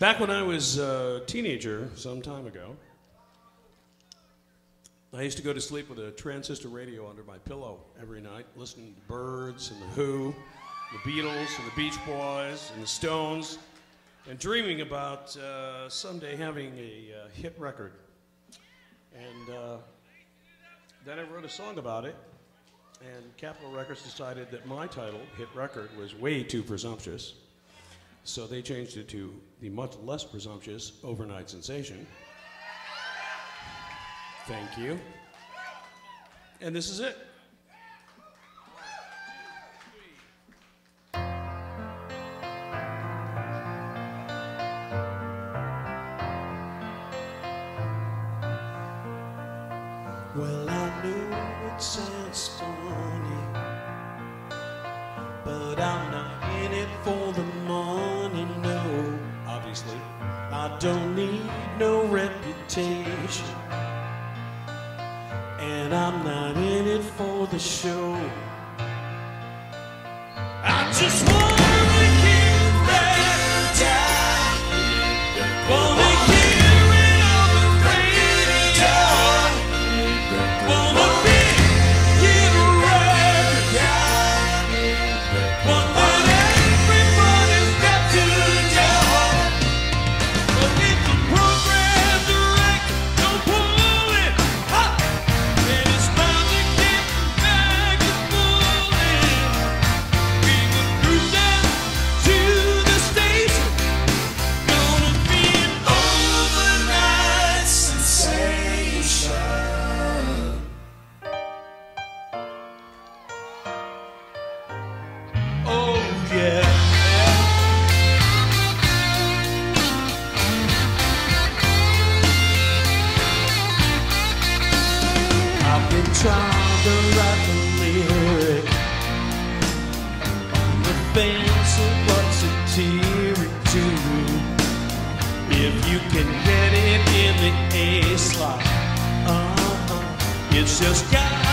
Back when I was a teenager, some time ago, I used to go to sleep with a transistor radio under my pillow every night, listening to the Byrds and the Who, the Beatles and the Beach Boys and the Stones, and dreaming about uh, someday having a uh, hit record. And uh, then I wrote a song about it, and Capitol Records decided that my title, Hit Record, was way too presumptuous. So they changed it to the much less presumptuous Overnight Sensation. Thank you. And this is it. Well, I it sounds funny, but I'm not in it for the. I don't need no reputation, and I'm not in it for the show. You can get it in the A slot, uh-huh, it's just gotta